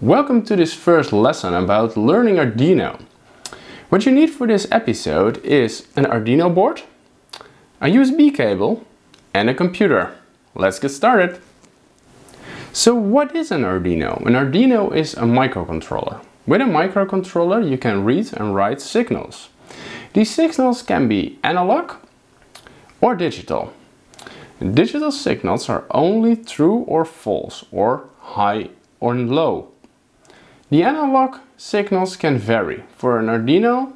Welcome to this first lesson about learning Arduino. What you need for this episode is an Arduino board, a USB cable and a computer. Let's get started. So what is an Arduino? An Arduino is a microcontroller. With a microcontroller you can read and write signals. These signals can be analog or digital. Digital signals are only true or false or high or low. The analog signals can vary. For an Arduino,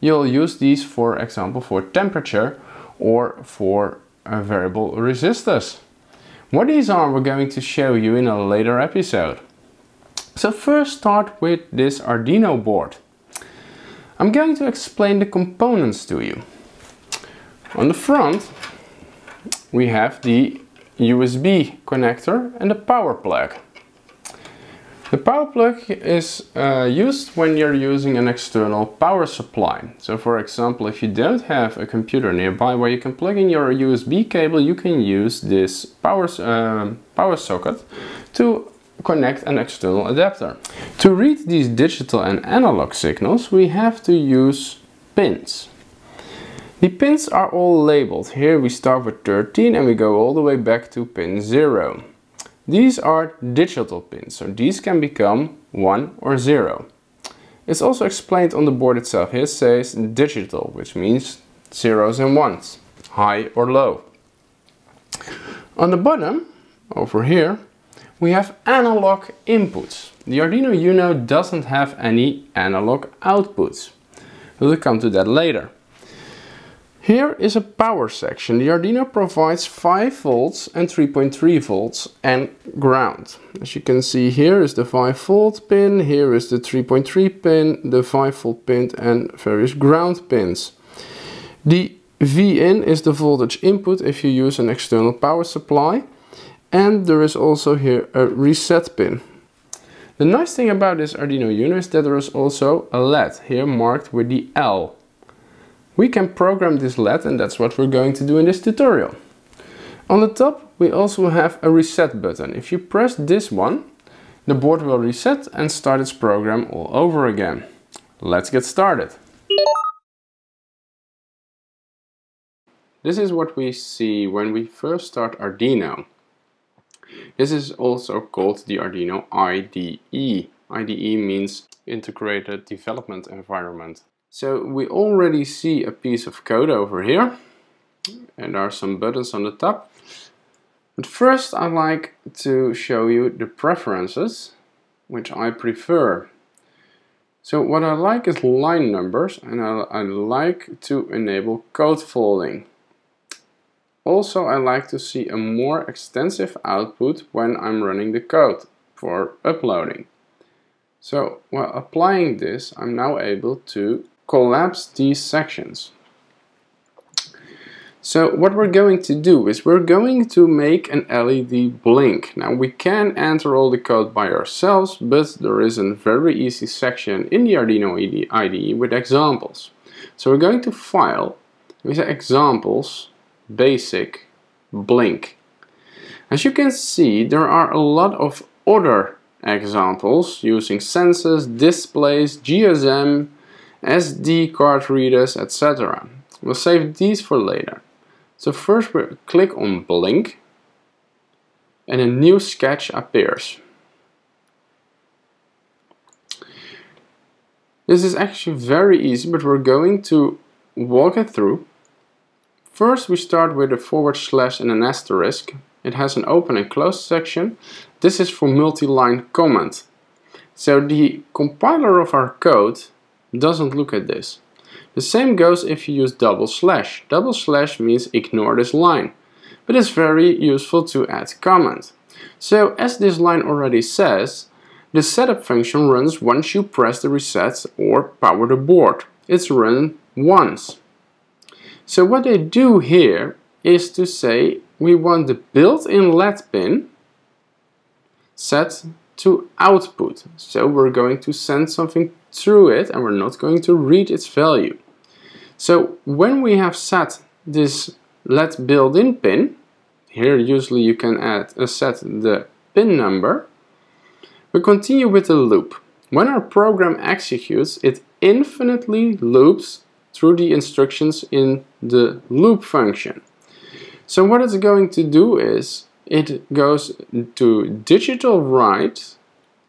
you'll use these for example for temperature or for a variable resistors. What these are we're going to show you in a later episode. So first start with this Arduino board. I'm going to explain the components to you. On the front we have the USB connector and the power plug. The power plug is uh, used when you're using an external power supply. So for example, if you don't have a computer nearby where you can plug in your USB cable, you can use this power, uh, power socket to connect an external adapter. To read these digital and analog signals, we have to use pins. The pins are all labeled. Here we start with 13 and we go all the way back to pin 0. These are digital pins, so these can become 1 or 0. It's also explained on the board itself. Here it says digital, which means zeros and ones, high or low. On the bottom, over here, we have analog inputs. The Arduino Uno doesn't have any analog outputs. We'll come to that later. Here is a power section. The Arduino provides 5 volts and 3.3 volts and ground. As you can see here is the 5 volt pin, here is the 3.3 pin, the 5 volt pin and various ground pins. The VIN is the voltage input if you use an external power supply and there is also here a reset pin. The nice thing about this Arduino Uno is that there is also a LED here marked with the L we can program this LED and that's what we're going to do in this tutorial. On the top we also have a reset button. If you press this one, the board will reset and start its program all over again. Let's get started. This is what we see when we first start Arduino. This is also called the Arduino IDE. IDE means Integrated Development Environment. So we already see a piece of code over here and there are some buttons on the top. But first I'd like to show you the preferences which I prefer. So what I like is line numbers and I, I like to enable code folding. Also I like to see a more extensive output when I'm running the code for uploading. So while applying this I'm now able to collapse these sections. So what we're going to do is we're going to make an LED blink. Now we can enter all the code by ourselves, but there is a very easy section in the Arduino IDE with examples. So we're going to File, we say Examples, Basic, Blink. As you can see, there are a lot of other examples using sensors, displays, GSM, SD card readers, etc. We'll save these for later. So first we click on blink and a new sketch appears. This is actually very easy, but we're going to walk it through. First we start with a forward slash and an asterisk. It has an open and closed section. This is for multi-line comment. So the compiler of our code doesn't look at this. The same goes if you use double slash. Double slash means ignore this line, but it's very useful to add comment. So as this line already says, the setup function runs once you press the reset or power the board. It's run once. So what they do here is to say we want the built-in LED pin set to output. So we're going to send something through it and we're not going to read its value. So when we have set this LED built-in pin, here usually you can add uh, set the pin number, We continue with the loop. When our program executes, it infinitely loops through the instructions in the loop function. So what it's going to do is it goes to digital write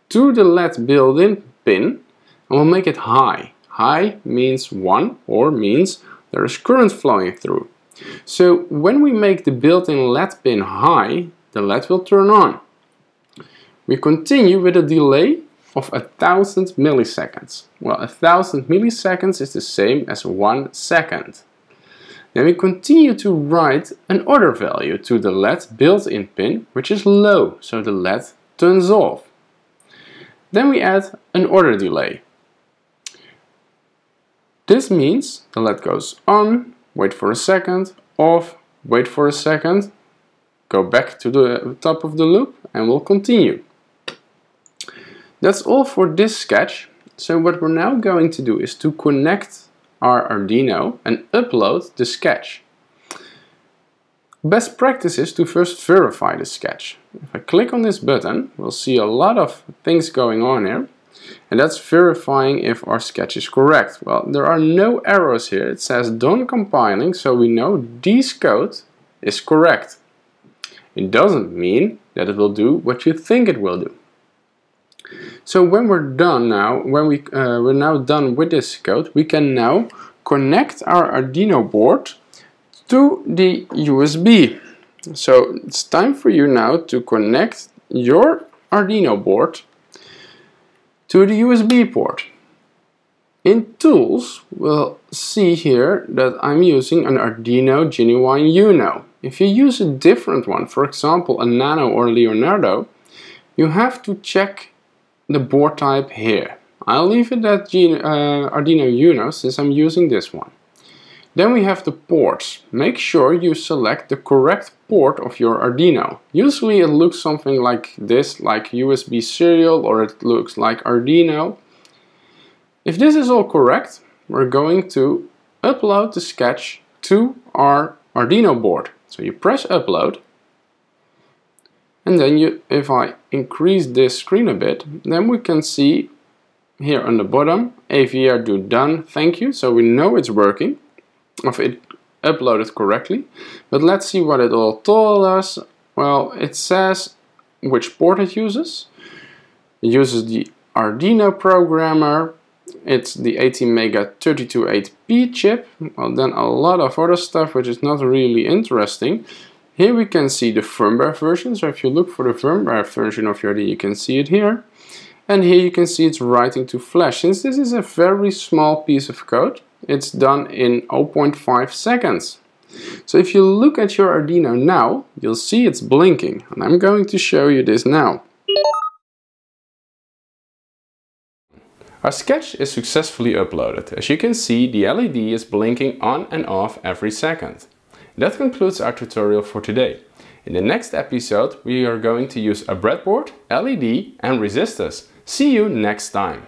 to the LED built-in pin and we'll make it high. High means 1 or means there is current flowing through. So when we make the built-in LED pin high, the LED will turn on. We continue with a delay of a thousand milliseconds. Well, a thousand milliseconds is the same as one second. Then we continue to write an order value to the LED built-in pin, which is low, so the LED turns off. Then we add an order delay. This means the LED goes on, wait for a second, off, wait for a second, go back to the top of the loop and we'll continue. That's all for this sketch. So what we're now going to do is to connect our Arduino and upload the sketch. Best practice is to first verify the sketch. If I click on this button, we'll see a lot of things going on here. And that's verifying if our sketch is correct. Well, there are no errors here. It says done compiling, so we know this code is correct. It doesn't mean that it will do what you think it will do. So when we're done now, when we, uh, we're now done with this code, we can now connect our Arduino board to the USB. So it's time for you now to connect your Arduino board to the USB port. In Tools, we'll see here that I'm using an Arduino Genuine Uno. If you use a different one, for example a Nano or Leonardo, you have to check the board type here. I'll leave it at uh, Arduino Uno since I'm using this one. Then we have the ports. Make sure you select the correct port of your Arduino. Usually it looks something like this, like USB serial or it looks like Arduino. If this is all correct, we're going to upload the sketch to our Arduino board. So you press upload and then you, if I increase this screen a bit, then we can see here on the bottom, AVRDUDE done, thank you. So we know it's working, if it uploaded correctly. But let's see what it all told us. Well, it says which port it uses. It uses the Arduino programmer. It's the ATmega 328P chip. Well, then a lot of other stuff which is not really interesting. Here we can see the firmware version, so if you look for the firmware version of your D, you can see it here. And here you can see it's writing to flash. Since this is a very small piece of code, it's done in 0.5 seconds. So if you look at your Arduino now, you'll see it's blinking. And I'm going to show you this now. Our sketch is successfully uploaded. As you can see, the LED is blinking on and off every second. That concludes our tutorial for today. In the next episode we are going to use a breadboard, LED and resistors. See you next time!